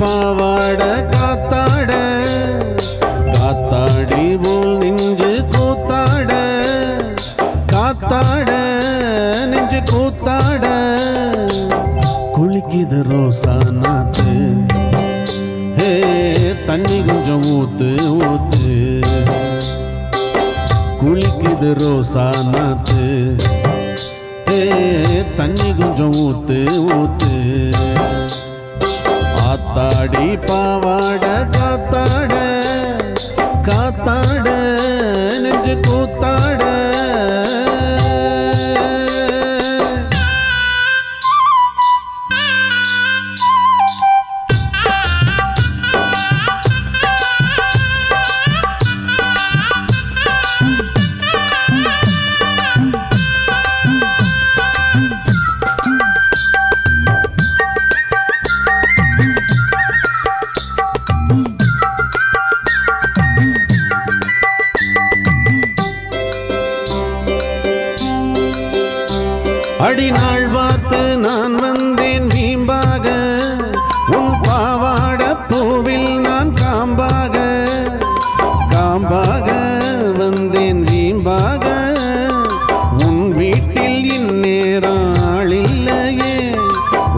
பாவாட காத்தாட காத்தாடி போல் நெஞ்சு கூத்தாட காத்தாட நெஞ்சு கூத்தாட. குளிக்குது ரோசா நாத்து. ஏ தண்ணி கொஞ்சம் ஊத்து ஊத்து. குளிக்குது ரோசா நாத்து. அடிநாள் பார்த்து நான் வந்தேன் வீம்பாக. உன் பாவாட பூவில் நான் காம்பாக. காம்பாக வந்தேன் வீம்பாக. உன் வீட்டில் இந்நேரம் ஆளில்லையே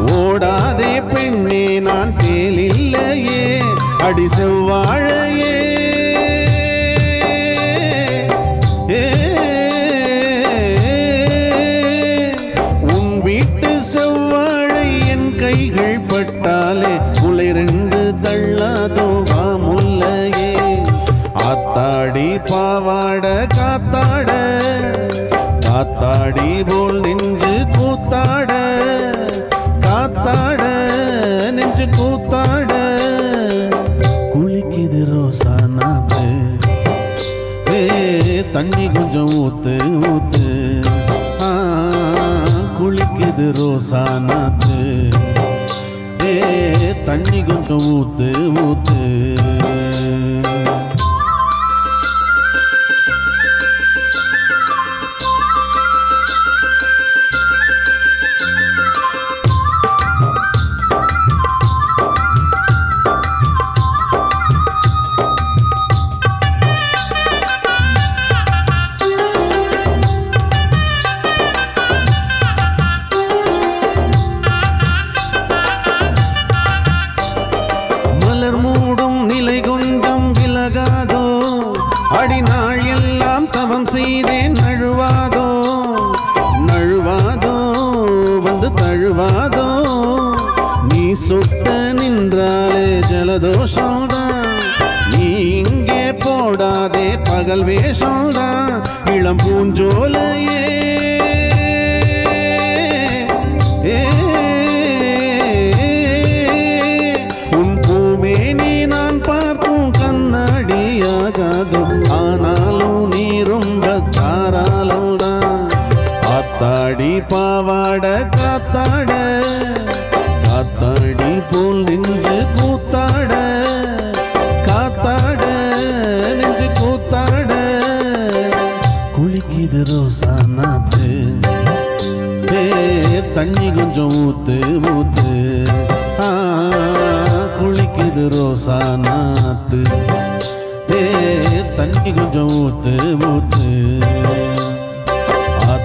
ஓடாதே பெண்ணே நான் தேலில்லையே அடி செவ்வாழையே. செவ்வாழை என் கைகள் பட்டாலே முளை தள்ளாதோ வாமுல்லையே ஆத்தாடி பாவாட காத்தாட காத்தாடி போல் நெஞ்சு கூத்தாட காத்தாட நெஞ்சு கூத்தாட. குளிக்குது ரோசா நாத்து தண்ணி கொஞ்சம் ஊத்து ஊத்து. ஆ, குளிக்குது ரோசா நாத்து ஏ தண்ணி அடிநாள் எல்லாம் தவம் செய்தேன் நழுவாதோ நழுவாதோ வந்து தழுவாதோ. நீ சுட்ட நின்றாலே ஜலதோஷம்தான் நீ இங்கே போடாதே பகல் வேஷம்தான் இளம் பூஞ்சோலையே காத்தாடி பாவாட காத்தாட. காத்தாடி போல் நின்று கூத்தாட. காத்தாட நெஞ்சு கூத்தாட. குளிக்குது ரோசா நாத்து. தண்ணி கொஞ்சம் ஊத்து ஊத்து. குளிக்குது ரோசா நாத்து. தண்ணி கொஞ்சம் ஊத்து ஊத்து.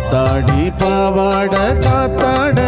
ஆத்தாடி பாவாட காத்தாட.